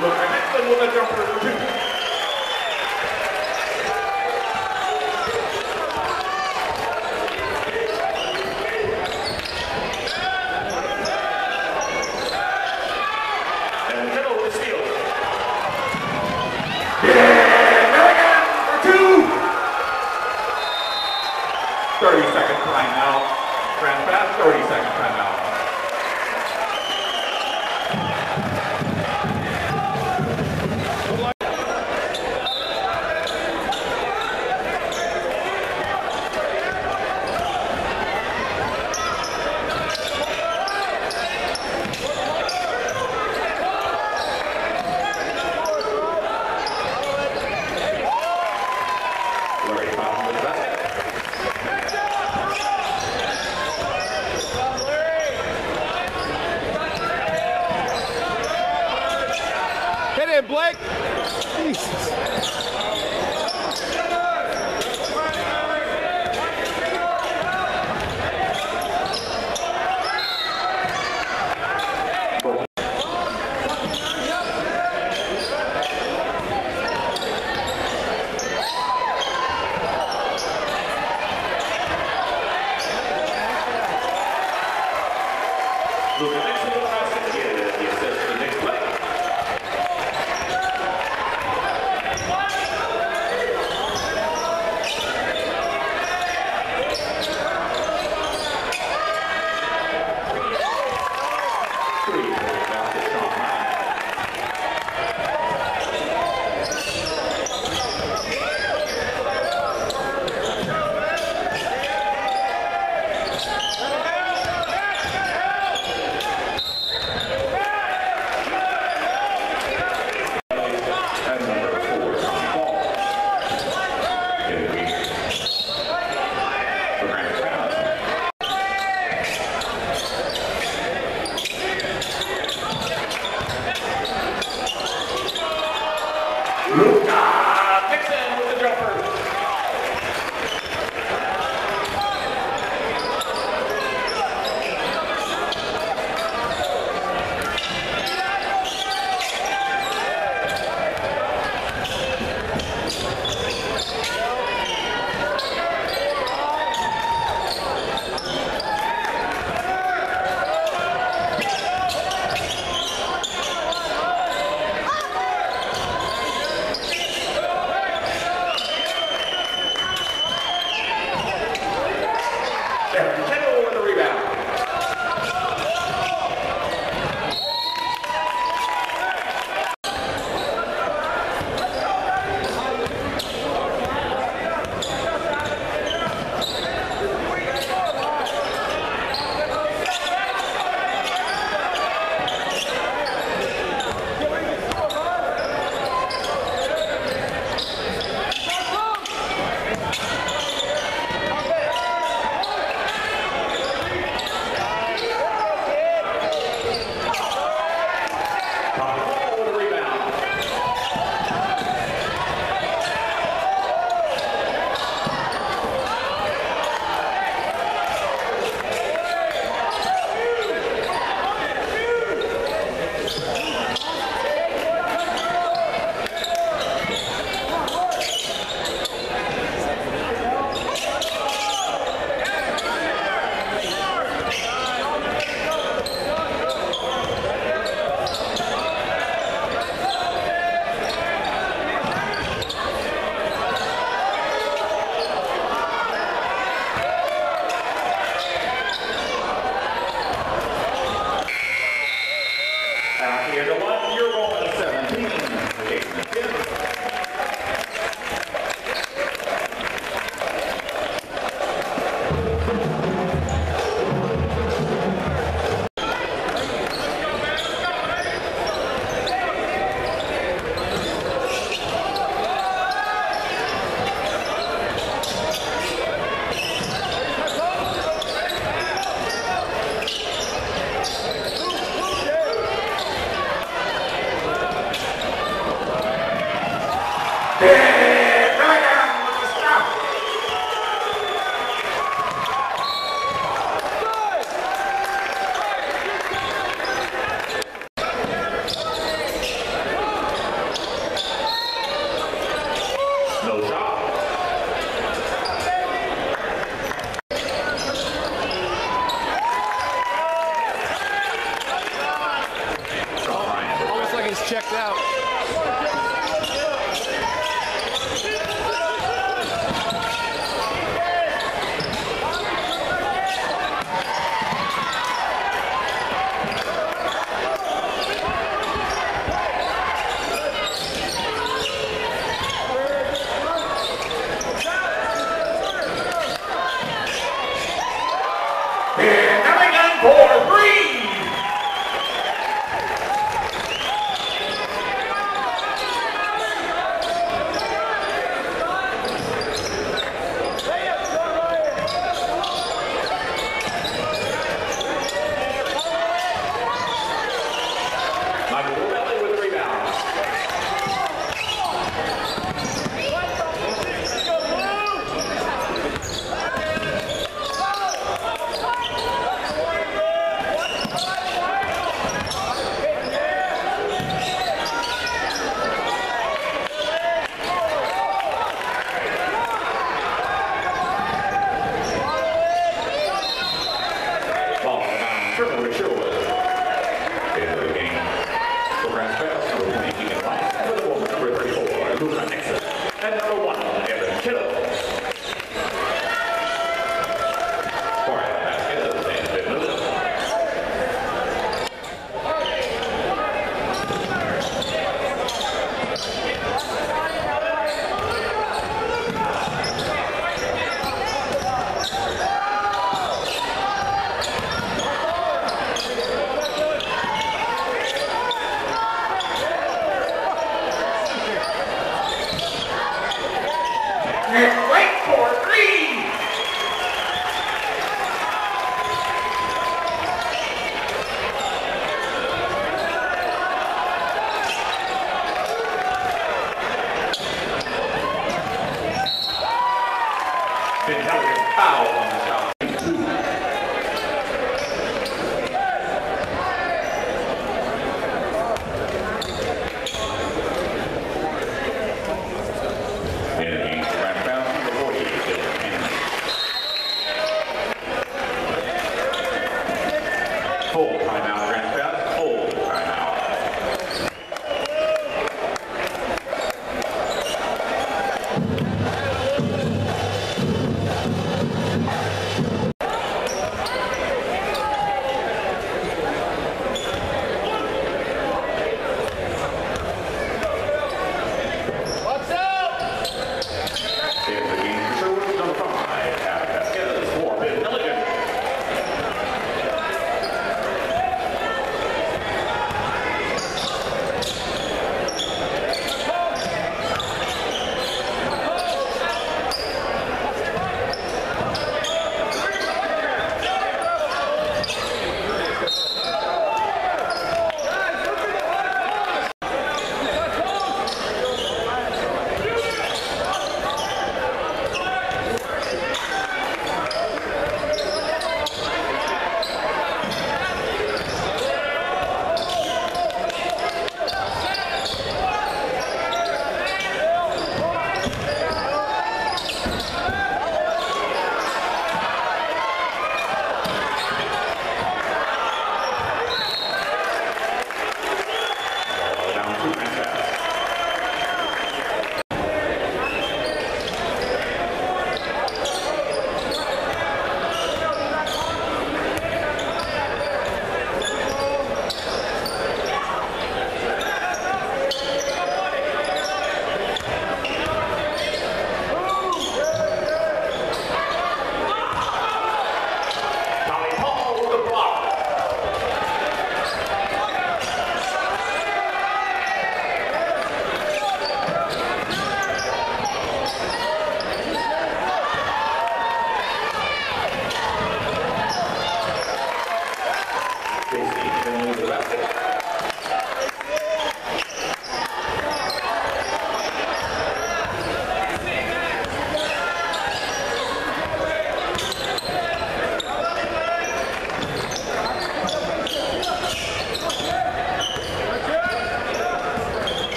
Look, I think the woman jumper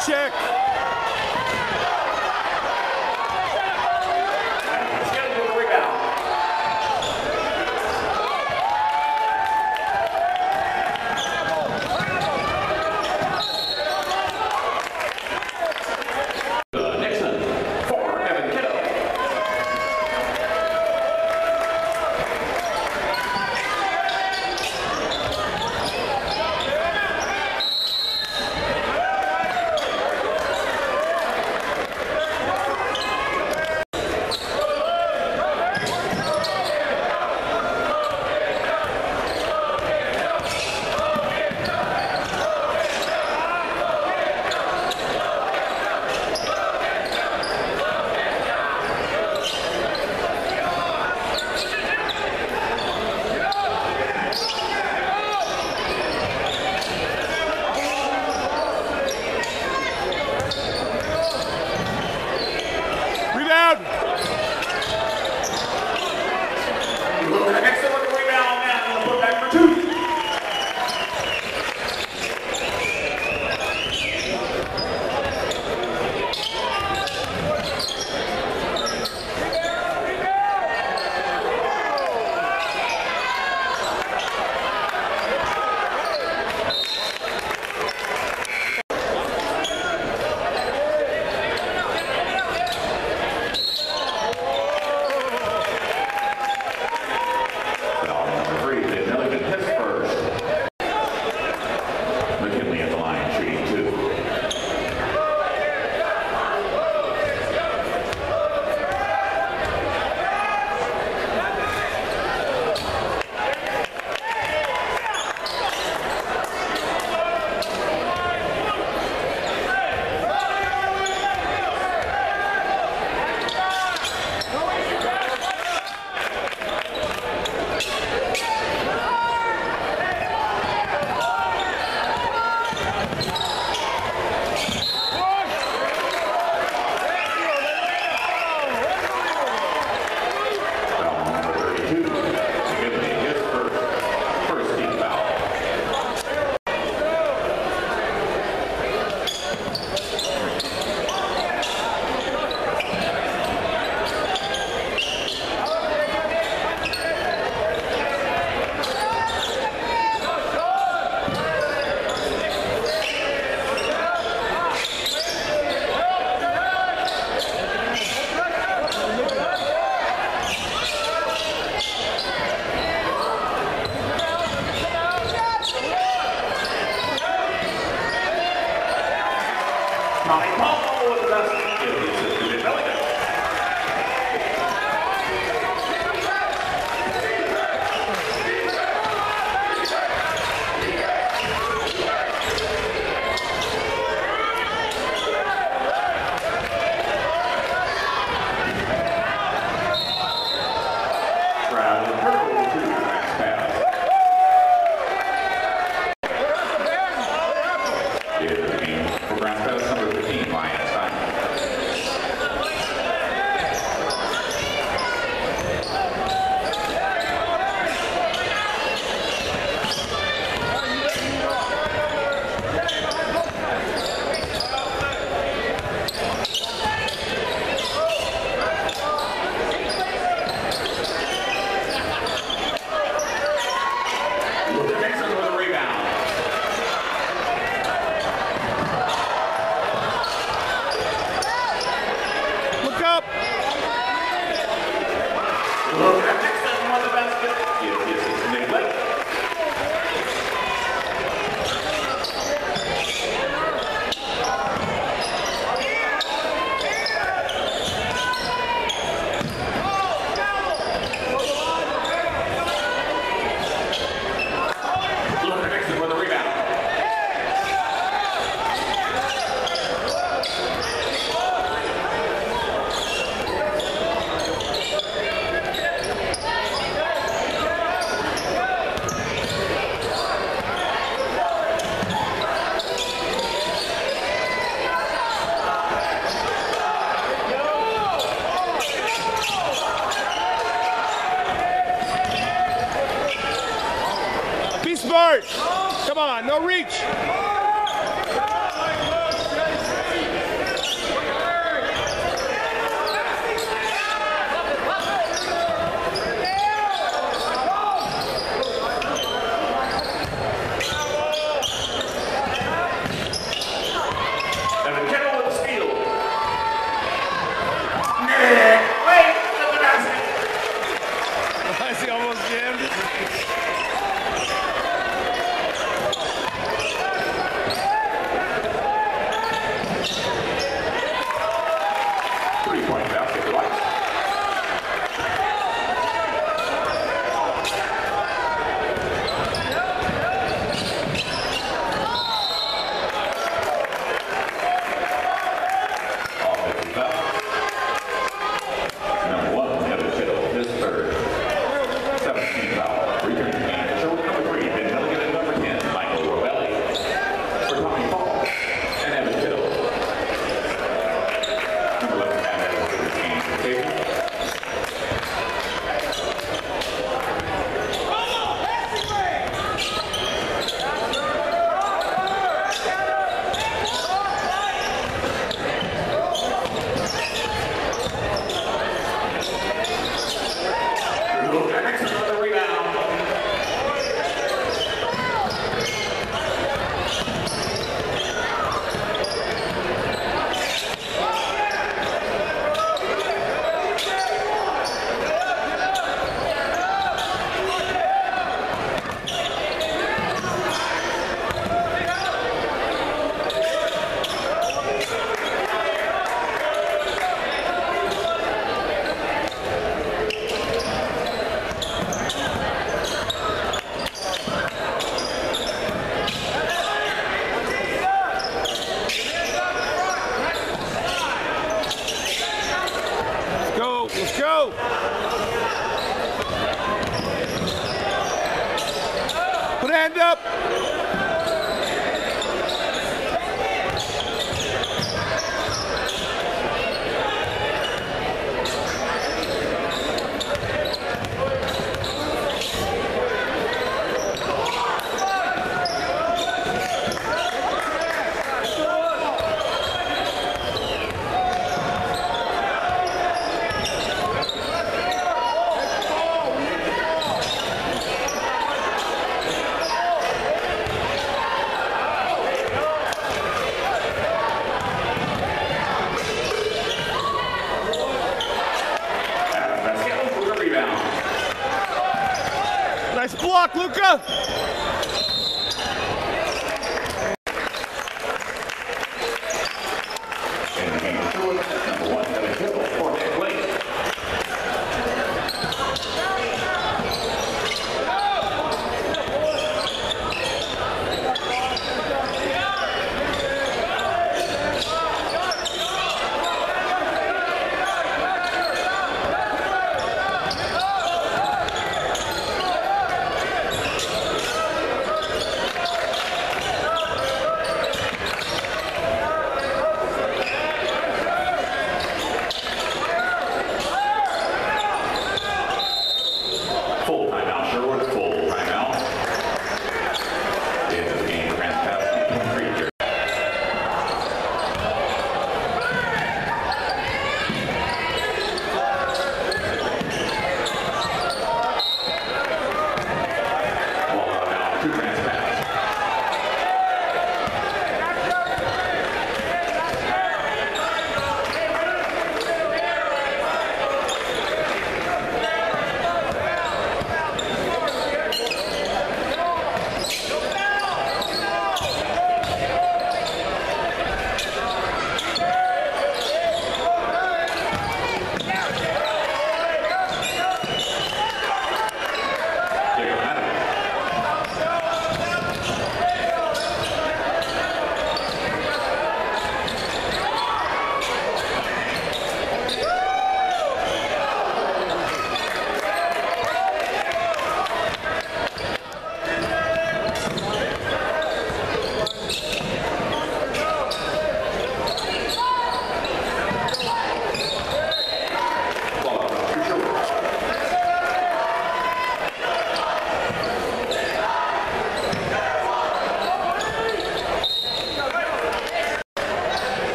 check.